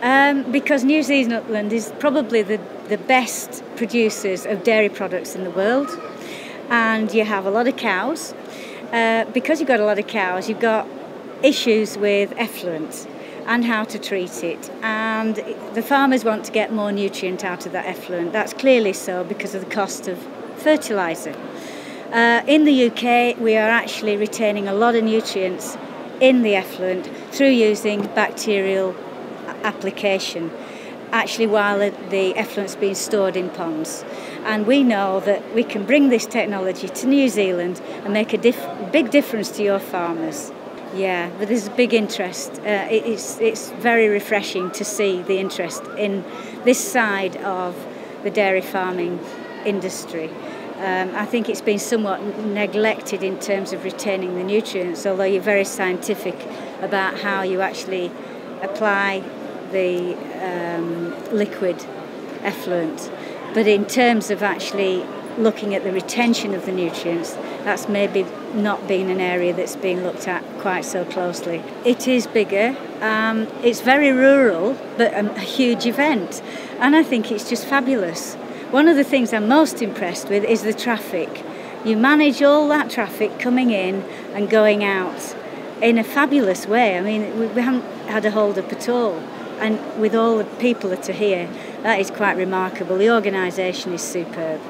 Um, because New Zealand is probably the, the best producers of dairy products in the world, and you have a lot of cows. Uh, because you've got a lot of cows, you've got issues with effluent and how to treat it. And the farmers want to get more nutrient out of that effluent. That's clearly so because of the cost of fertiliser. Uh, in the UK, we are actually retaining a lot of nutrients in the effluent through using bacterial application, actually, while the effluent's being stored in ponds. And we know that we can bring this technology to New Zealand and make a big difference to your farmers. Yeah, but there's a big interest. Uh, it's, it's very refreshing to see the interest in this side of the dairy farming industry. Um, I think it's been somewhat neglected in terms of retaining the nutrients, although you're very scientific about how you actually apply the um, liquid effluent. But in terms of actually looking at the retention of the nutrients, that's maybe not been an area that's been looked at quite so closely. It is bigger, um, it's very rural, but a, a huge event, and I think it's just fabulous. One of the things I'm most impressed with is the traffic. You manage all that traffic coming in and going out in a fabulous way. I mean, we haven't had a hold up at all. And with all the people that are here, that is quite remarkable. The organisation is superb.